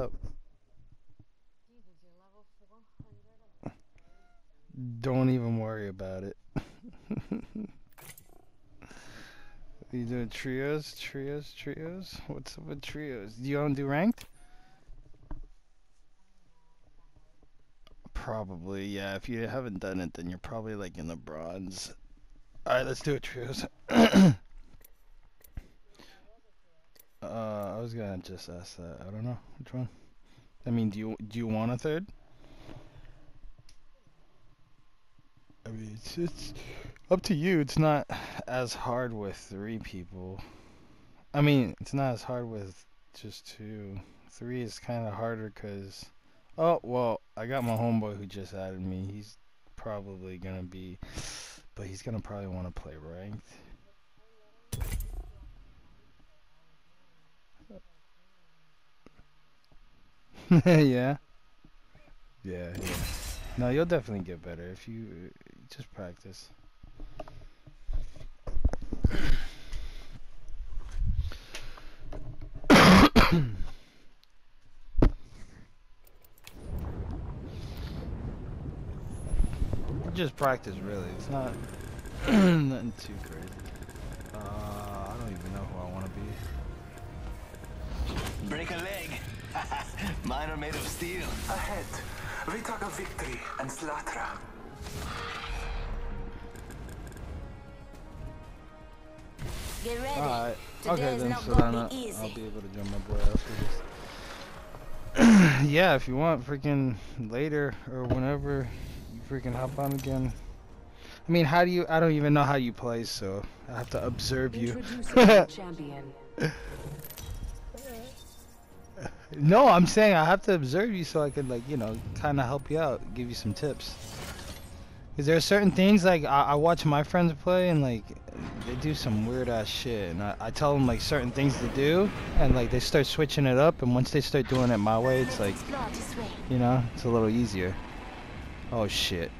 up? Don't even worry about it. you doing trios, trios, trios? What's up with trios? Do you want to do ranked? Probably, yeah. If you haven't done it, then you're probably like in the bronze. Alright, let's do it, trios. uh, I was gonna just ask that. I don't know which one. I mean, do you do you want a third? I mean, it's, it's up to you. It's not as hard with three people. I mean, it's not as hard with just two. Three is kind of harder because. Oh, well, I got my homeboy who just added me. He's probably to be. But he's to probably want to play ranked. yeah. Yeah, yeah. No, you'll definitely get better if you uh, just practice. just practice, really. It's not nothing too crazy. Uh, I don't even know who I want to be. Break a leg. Mine are made of steel. Ahead, we talk of victory and slaughter. Get ready. Alright. Today Okay, is then, not so gonna then be easy. I'll be able to join my boy after this. yeah, if you want, freaking later or whenever you freaking hop on again. I mean, how do you? I don't even know how you play, so I have to observe you. Introducing your champion. No, I'm saying I have to observe you so I could like, you know, kind of help you out, give you some tips. Cause there are certain things like I, I watch my friends play and like they do some weird ass shit, and I, I tell them like certain things to do, and like they start switching it up, and once they start doing it my way, it's like, Explore this way. you know, it's a little easier. Oh shit!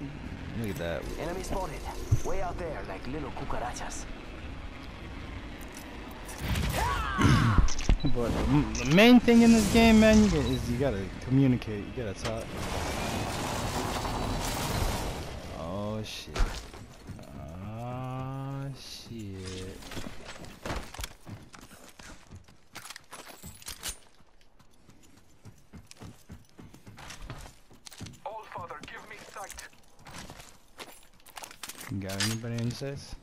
Look at that. Enemy spotted. Way out there, like little cucarachas. But the, the main thing in this game, man, you get, is you gotta communicate. You gotta talk. Oh shit. Oh shit. All Father, give me sight. You got anybody in this?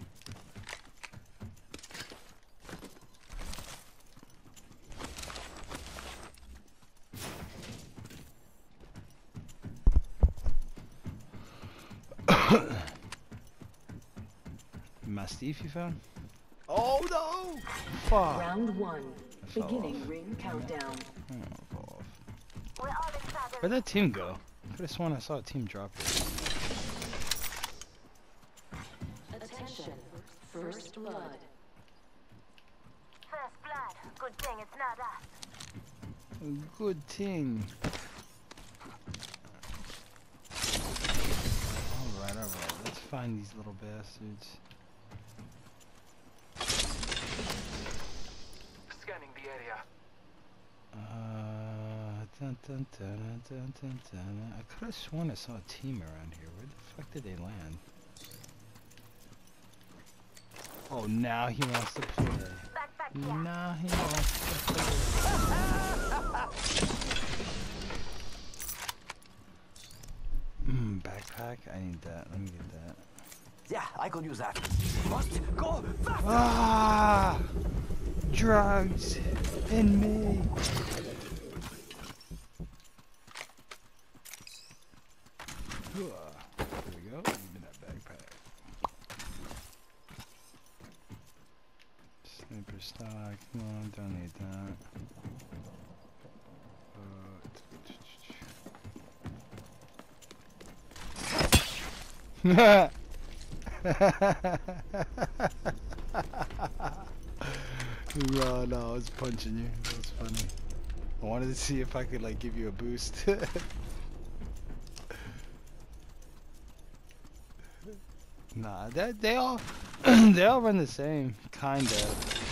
Mastiff you found? Oh no! Fuck! Round one. Beginning off. ring countdown. Oh, I off. We're all excited. Where'd that team go? Could have sworn I saw a team drop it. Attention. First blood. First blood. Good thing it's not us. Good thing. Alright, alright. Let's find these little bastards. Scanning the area. Uh, dun, dun, dun. I could have sworn I saw a team around here. Where the fuck did they land? Oh, now he wants to play. Backpack here. Now he wants to play. Hmm, backpack? I need that. Let me get that. Yeah, I could use that. Must go fast. Ah! Drugs in me. There we go. Give that backpack. Sniper stock. No, don't need that. Uh, no, no, I was punching you. That was funny. I wanted to see if I could like give you a boost. nah, that they all they all run the same, kinda.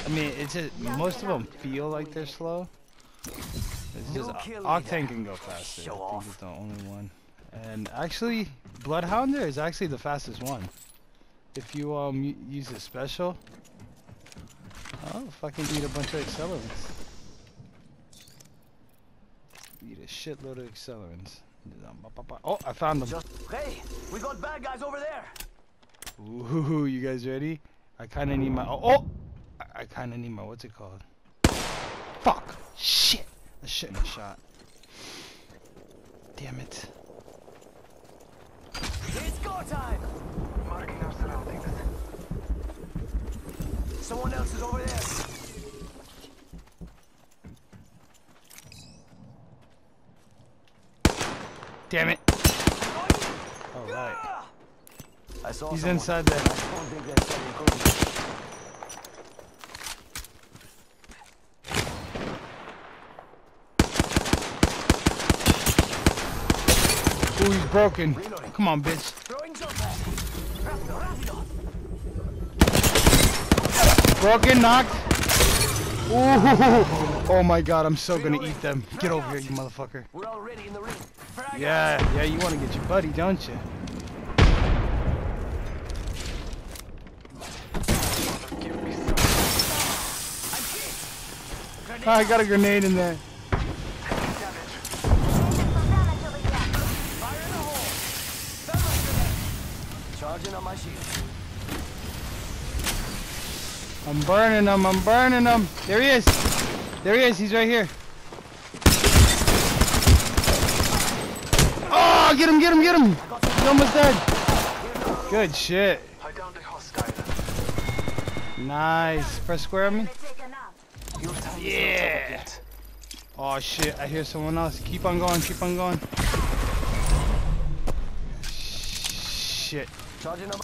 I mean, it's just most of them feel like they're slow. It's kill Octane can go faster. Show I think it's the only one. And actually, Bloodhounder is actually the fastest one. If you um use a special, oh fucking eat a bunch of accelerants. Eat a shitload of accelerants. Oh, I found them. Just hey, we got bad guys over there. Ooh, you guys ready? I kind of need my. Oh, oh! I, I kind of need my. What's it called? Fuck! Shit! I shouldn't have shot. Damn it. It's go time. Marking our surroundings. Someone else is over there. Damn it! Oh, Alright. I saw He's someone. inside there. I don't think they're selling cookies. Ooh, he's broken. Come on, bitch. Throwing jump pad. Rapido, rapido. Broken, knocked. Ooh! Oh my god, I'm so gonna eat them. Get over here, you motherfucker. We're already in the ring. Yeah, yeah, you wanna get your buddy, don't you? I got a grenade in there. Fire in the hole. Thermite grenade. Charging on my shield. I'm burning him, I'm burning him. There he is. There he is, he's right here. Oh, get him, get him, get him. He's almost dead. Good shit. I downed a hostile. Nice. Press square on me. Your time is Yeah. not over yet. Oh shit, I hear someone else. Keep on going, keep on going. Shit. Charging my...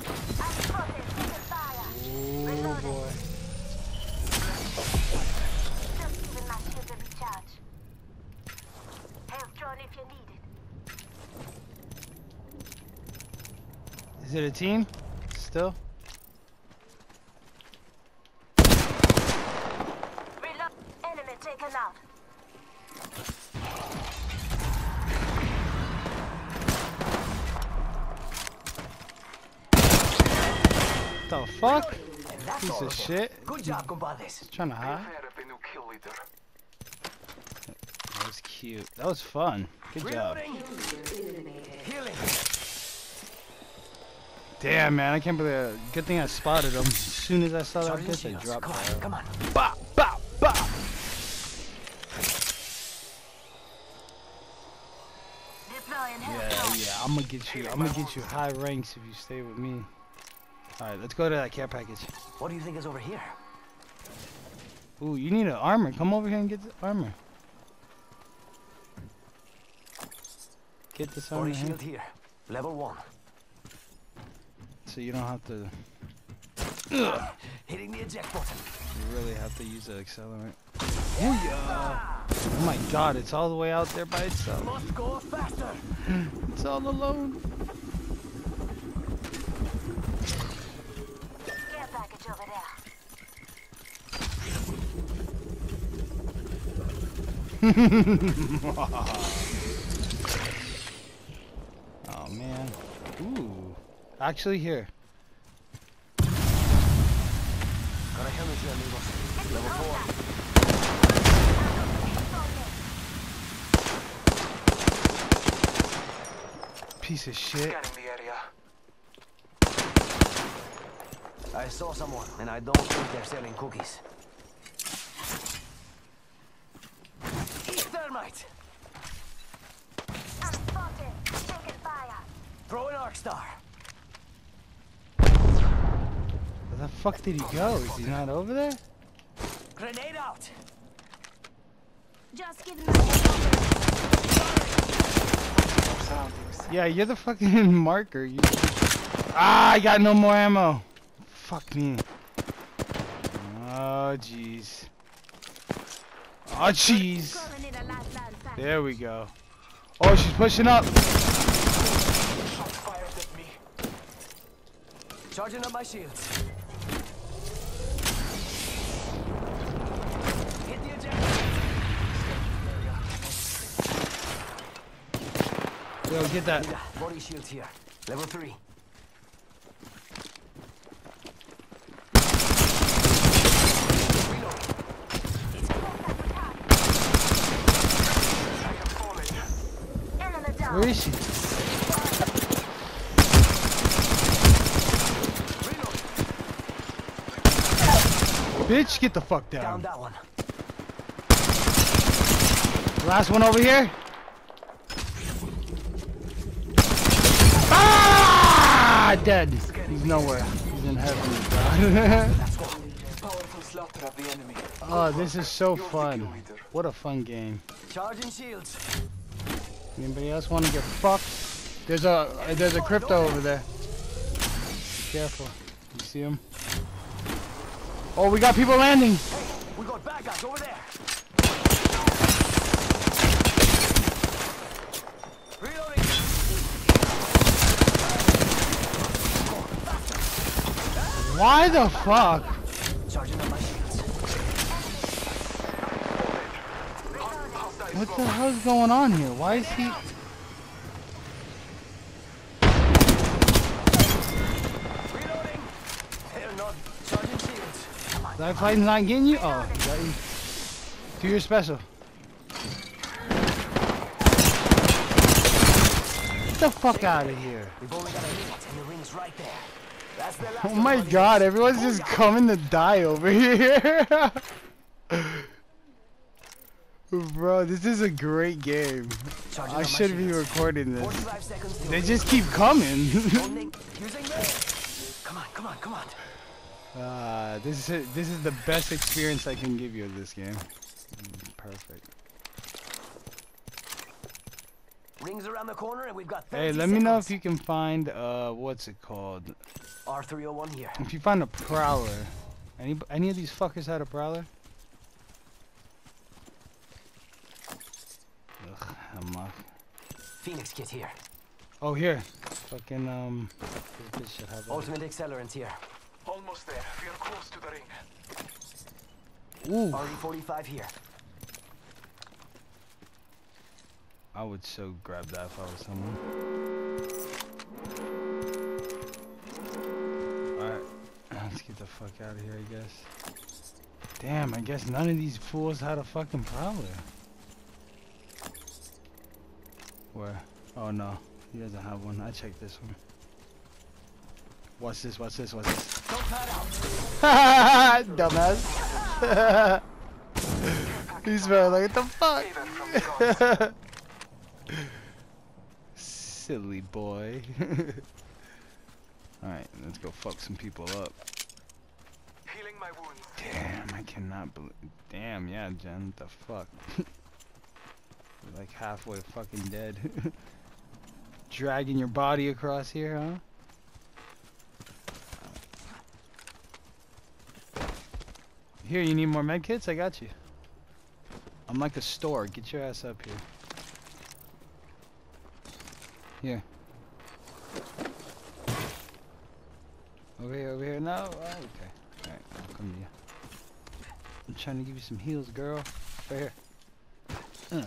Oh boy. if you need it. Is it a team? Still? Enemy taken out. The fuck? That's Piece of of shit. Good job, compadres. Trying to hide? aware of the new kill leader. That was cute. That was fun. Good job. Healing. Damn, man. I can't believe it. Good thing I spotted him. As soon as I saw that Charging bitch, I shields. dropped Come on, come on. Bop, bop, bop. Deploying Yeah, yeah. I'm gonna get you. I'm gonna get you high ranks if you stay with me. All right, let's go to that care package. What do you think is over here? Ooh, you need an armor. Come over here and get the armor. Get this armor Body here, shield here. Level one. so you don't have to. Hitting the eject button. You really have to use the accelerant. Ooh, yeah. Oh my God! It's all the way out there by itself. Must go faster. It's all alone. Care package over there. Oh man. Ooh. Actually, here. Gotta helmet here. Level four. Piece of shit. The area. I saw someone, and I don't think they're selling cookies. Eat thermite. I'm spotted. Taking fire. Throw an arc star. Where the fuck did he go? Is he not over there? Grenade out. Just give me Yeah, you're the fucking marker. You... Ah, I got no more ammo. Fuck me. Oh, jeez. Oh, jeez. There we go. Oh, she's pushing up. Charging up my shields. Yo, get that. Body shield here. Level three. Where is she? Bitch, get the fuck Down down. that one. Last one over here. Ah! Dead. He's nowhere. He's in heaven. Let's go. Powerful slaughter of the enemy. oh, this is so fun. What a fun game. Charging shields. Anybody else want to get fucked? There's a there's a crypto over there. Be careful. You see him? Oh, we got people landing. We got bad guys over there. Reloading. Why the fuck? What the hell's going on here? Why is he? That fight's not getting you? Oh, you. Do your special. Get the fuck out of here. We've only got a minute and the ring's right there. That's the last Oh my god, everyone's just coming to die over here. Bro, this is a great game. I should be recording this. 45 seconds till They just keep coming. Only using me. Come on, come on, come on. uh, this is. This is the best experience I can give you of this game. Mm, Perfect. Rings around the corner and we've got Hey, let me know if you can find uh, what's it called? R301 here. If you find a prowler. Any any of these fuckers had a prowler? Ugh, I'm off. Phoenix kit here. Oh, here. Fucking, um, this bitch should have it. Ultimate accelerant here. Almost there. We are close to the ring. Ooh, RE45 here. I would so grab that if I was someone. Fuck out of here, I guess. Damn, I guess none of these fools had a fucking prowler. Where? Oh no, he doesn't have one. I checked this one. What's this? What's this? What's this? Don't pad out. Dumbass. He's very like, what the fuck? Favor from the gods. Silly boy. Alright, let's go fuck some people up. Healing my wounds. Damn, I cannot believe. Damn, yeah, Jen, the fuck? Like halfway fucking dead. Dragging your body across here, huh? Here, you need more med kits? I got you. I'm like a store. Get your ass up here. Here. Over here, over here. No? Oh, okay. Alright, I'll come to you. I'm trying to give you some heals, girl. Right here.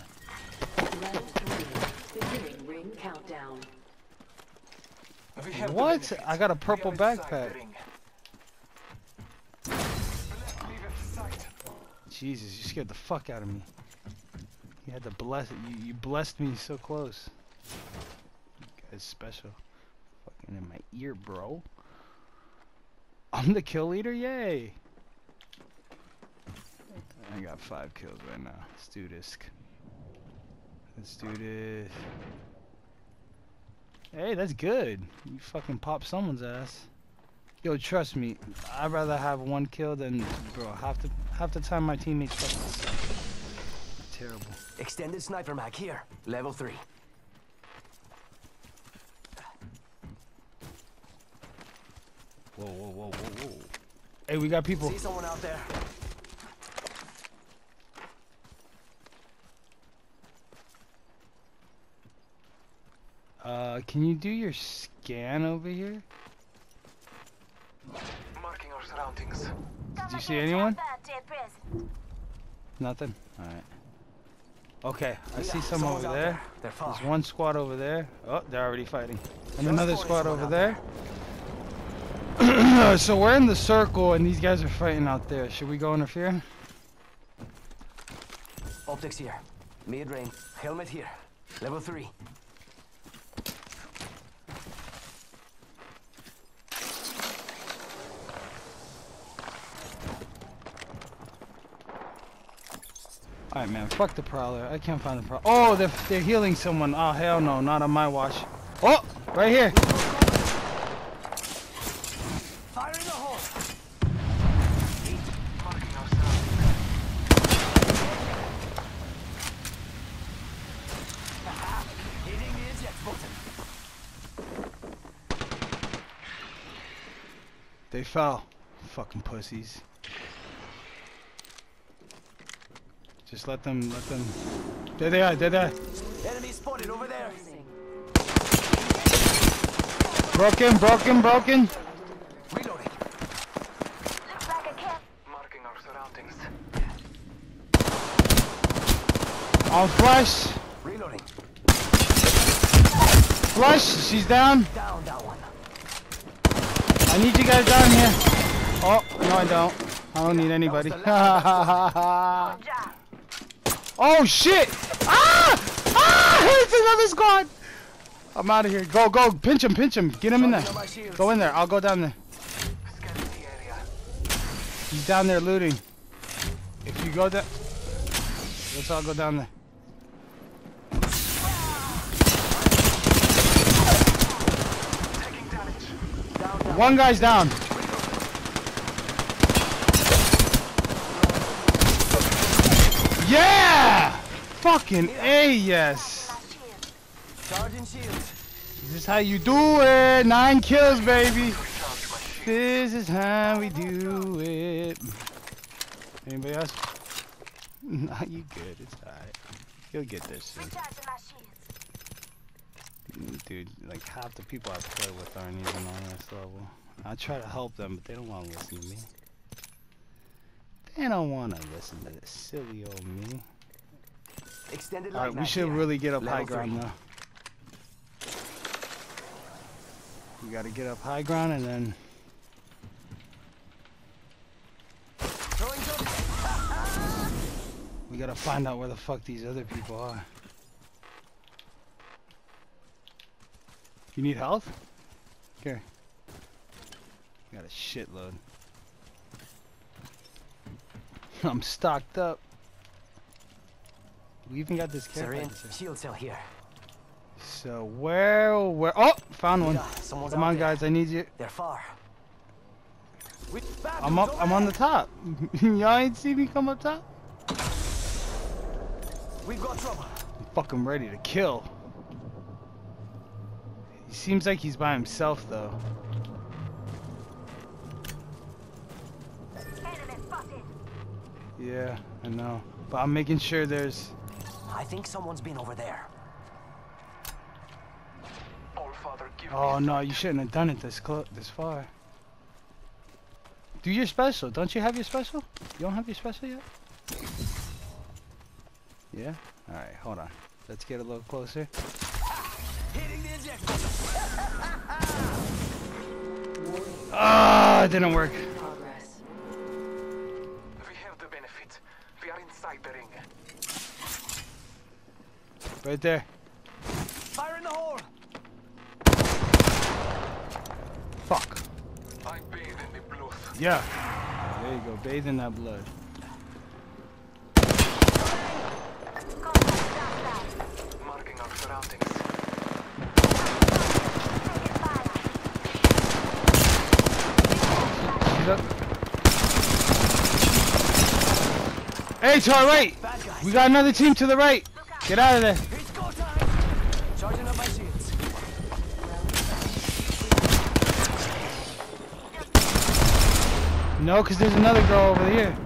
The What? I got a purple backpack. Jesus, you scared the fuck out of me. You had to bless it. You, you blessed me so close. You guys special. Fucking in my ear, bro. I'm the kill leader? Yay! I got five kills right now. Let's do this. Let's do this. Hey, that's good. You fucking pop someone's ass. Yo, trust me. I'd rather have one kill than, bro. Half the half the time my teammates fucking suck. Terrible. Extended sniper mag here. Level three. Whoa, whoa, whoa, whoa, whoa. Hey, we got people. See someone out there? Uh, can you do your scan over here? Marking our surroundings. Did you see anyone? Nothing. All right. Okay, I see some over there. There's one squad over there. Oh, they're already fighting. And another squad over there. so we're in the circle and these guys are fighting out there. Should we go interfere? Optics here. Mid range. Helmet here. Level 3. Alright, man. Fuck the prowler. I can't find the prowler. Oh, they're, they're healing someone. Oh, hell no. Not on my watch. Oh, right here. Fire in the hole! Marking our surroundings. Hitting the eject. They fell. Fucking pussies. Just let them, let them. There they are, there they are. Enemy spotted over there. Broken, broken, broken. Reloading. Looks like a kill. Marking our surroundings. On flush. Reloading. Flush. She's down. Down that one. I need you guys down here. Oh, no I don't. I don't need anybody. Oh shit! Ah! Ah! It's another squad! I'm out of here. Go, go. Pinch him, pinch him. Get him in there. Go in there. I'll go down there. He's down there looting. If you go down... Let's all go down there. One guy's down. Yeah! Fucking A, yes. My shield. Charging shields. This is how you do it. Nine kills, baby. Recharge my shield. This is how we do it. Anybody else? Nah, you good. It's alright. You'll get this soon. Recharging my shields. Dude, like half the people I play with aren't even on this level. I try to help them, but they don't want to listen to me. They don't want to listen to this silly old me. Extended Alright, we should here. really get up Level high ground three. though. We gotta get up high ground and then we gotta find out where the fuck these other people are. You need health? Here. Got a shitload. I'm stocked up. We even got this care Syrian, package here. shield cell here. So where, where? Oh, found one. Yeah, someone's Come out on, there. guys, I need you. They're far. We, Bad I'm up. I'm on the top. Y'all ain't see me come up top. We've got trouble. I'm fucking ready to kill. He seems like he's by himself though. Yeah, I know. But I'm making sure there's. I think someone's been over there. Father, Oh no, you shouldn't have done it this close, this far. Do your special. Don't you have your special? You don't have your special yet? Yeah. All right, hold on. Let's get a little closer. Hitting the eject. Ah, it didn't work. Right there. Fire in the hole. Fuck. I bathe in the blood. Yeah. There you go. Bathe in that blood. Marking our surroundings. Up. Hey, to our right. We got another team to the right. Get out of there. No, because there's another girl over here.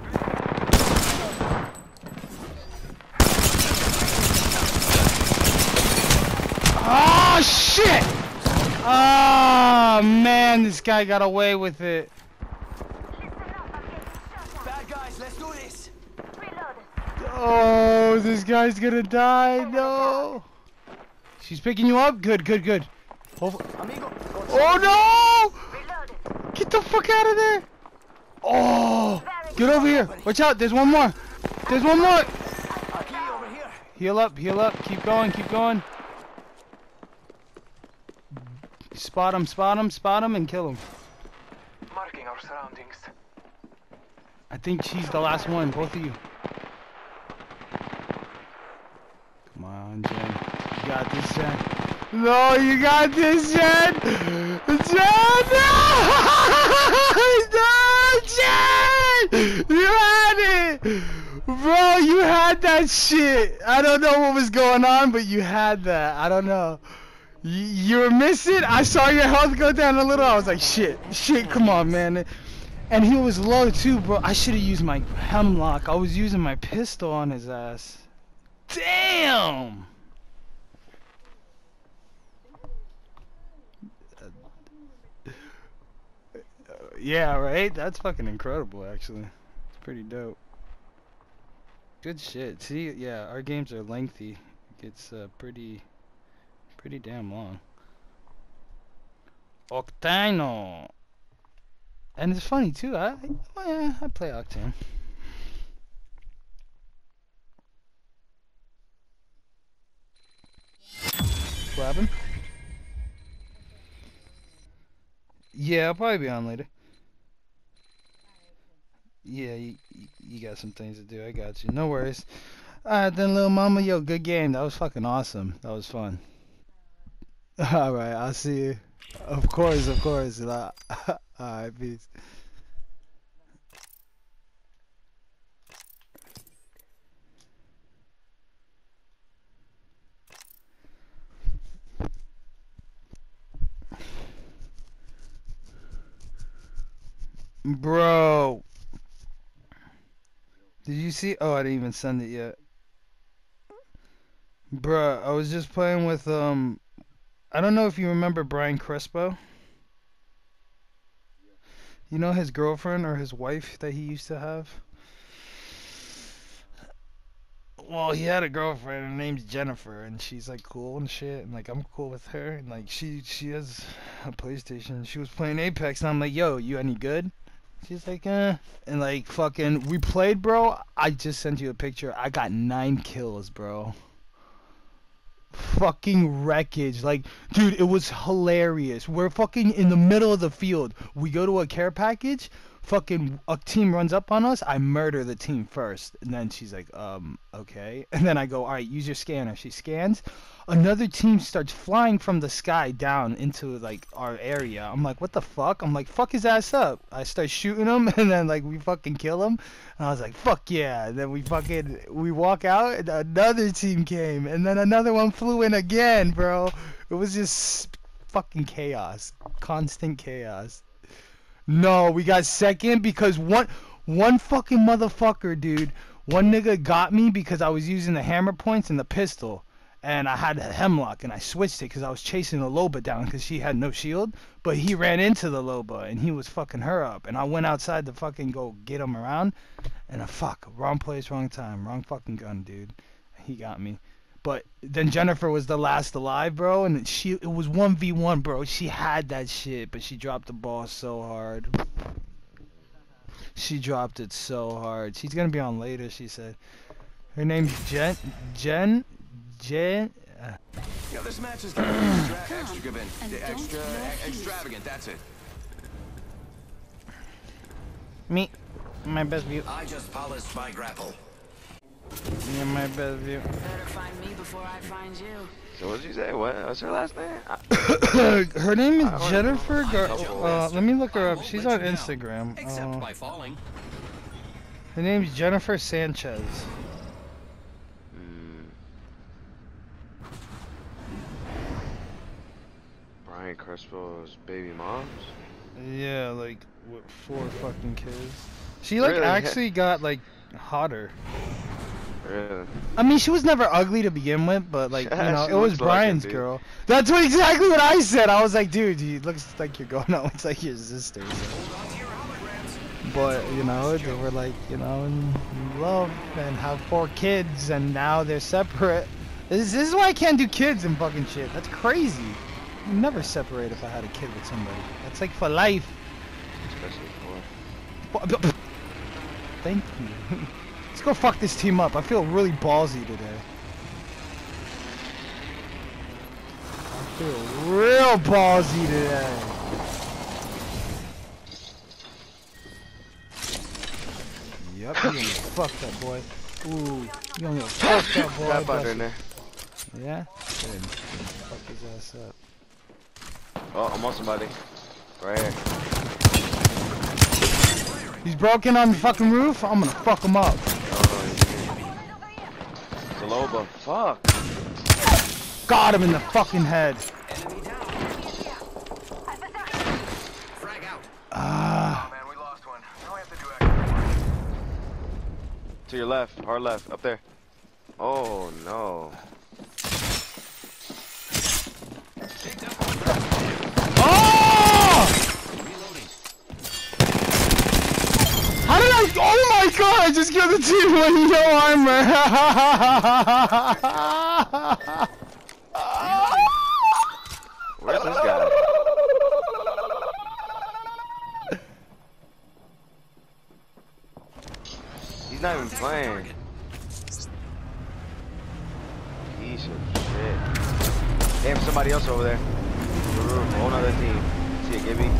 Oh, shit! Oh, man, this guy got away with it. Listen up, I'm getting shot at. Bad guys, let's do this. Oh, this guy's gonna die. No. She's picking you up. Good, good, good. Hopefully- Oh no! Get the fuck out of there! Oh! Get over here! Watch out! There's one more! There's one more! Aquí over here. Heal up, heal up. Keep going, keep going. Spot him, spot him, spot him, and kill him. Marking our surroundings. I think she's the last one, both of you. Come on, Jen. You got this, Jen. No, you got this, Jen! Jen! No! Jen! You had it! Bro, you had that shit! I don't know what was going on, but you had that. I don't know. You, you were missing. I saw your health go down a little. I was like, shit, shit, come on, man. And he was low too, bro. I should have used my Hemlok. I was using my pistol on his ass. Damn! Yeah, right? That's fucking incredible, actually. It's pretty dope. Good shit. See, yeah, our games are lengthy. It gets uh, pretty, pretty damn long. Octano! And it's funny too. I, I, yeah, I play Octane. What happened? Yeah, I'll probably be on later. Yeah, you, you- got some things to do. I got you. No worries. Alright then, little mama. Yo, good game. That was fucking awesome. That was fun. Alright, I'll see you. Of course, of course. Alright, peace. Bro. Did you see? Oh, I didn't even send it yet. Bruh, I was just playing with, um, I don't know if you remember Brian Crespo. You know his girlfriend or his wife that he used to have? Well, he had a girlfriend. Her name's Jennifer, and she's like cool and shit, and like I'm cool with her, and like she she has a PlayStation. She was playing Apex, and I'm like, yo, you any good? She's like, eh. And like, fucking, we played, bro. I just sent you a picture. I got nine kills, bro. Fucking wreckage. Like, dude, it was hilarious. We're fucking in the middle of the field. We go to a care package. Fucking, a team runs up on us. I murder the team first. And then she's like, um, okay. And then I go, all right, use your scanner. She scans another team starts flying from the sky down into like our area. I'm like, what the fuck? I'm like, fuck his ass up. I start shooting him, and then like we fucking kill him. And I was like, fuck yeah. And then we fucking we walk out, and another team came, and then another one flew in again, bro. It was just fucking chaos, constant chaos. No, we got second because one one fucking motherfucker, dude. One nigga got me because I was using the hammer points and the pistol and I had a Hemlok and I switched it because I was chasing the Loba down because she had no shield. But he ran into the Loba and he was fucking her up. And I went outside to fucking go get him around. And uh, fuck, wrong place, wrong time, wrong fucking gun, dude. He got me. But then Jennifer was the last alive, bro, and she it was one v one, bro. She had that shit, but she dropped the ball so hard. She dropped it so hard. She's gonna be on later. She said. Her name's Jen. Jen. Jen. Uh, Yeah, this match is gonna be extra, extravagant. Extra, extravagant. That's it. me. My best view. I just polished my grapple. Yeah, my best view. Better find me before I find you. So what did you say? What? What's her last name? Her name is Jennifer. Gar- uh, let me look her up. She's on you down. Instagram. Except Uh, by falling. her name's Jennifer Sanchez. mm, Brian Crespo's baby moms. Yeah, like what, four fucking kids. She like Really? actually got like hotter. Really? I mean, she was never ugly to begin with, but like you know, it was looks like it, Brian's girl. That's what exactly what I said. I was like, dude, you looks like you're going out with like your sister. so. But you know, they were like, you know, in love and have four kids, and now they're separate. This, this is why I can't do kids and fucking shit. That's crazy. I'd never separate if I had a kid with somebody. That's like for life. Especially for. Thank you. Let's go fuck this team up. I feel really ballsy today. I feel real ballsy today. Yep, you gonna fuck that boy. Ooh, you gonna fuck that boy. Bless under in there. Yeah? Good. Fuck his ass up. Oh, I'm on somebody. Right here. He's broken on the fucking roof. I'm gonna fuck him up. He's Fuck. Got him in the fucking head. Enemy down. Frag out. Ah. Oh man, we lost one. Now we have to. To your left. Hard left. Up there. Oh, no. Oh my god! I just killed the team with no armor. Where's this guy? He's not even playing. Piece of shit. Damn, somebody else over there. The whole nother team. See it, Gibby?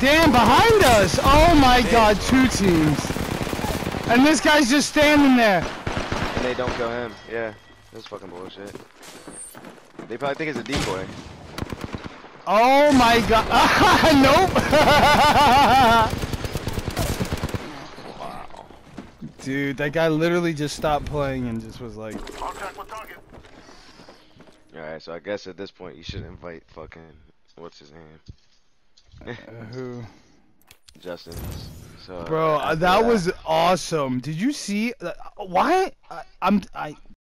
Damn, behind us! Oh my god, two teams. And this guy's just standing there. And they don't kill him. Yeah, that's fucking bullshit. They probably think it's a decoy. Oh my god. nope. wow. Dude, that guy literally just stopped playing and just was like, Contact with target. Alright, so I guess at this point you should invite fucking, what's his name? Uh, who? Justin. So, Bro, uh, that was awesome. Did you see? uh, Why? I, I'm. I.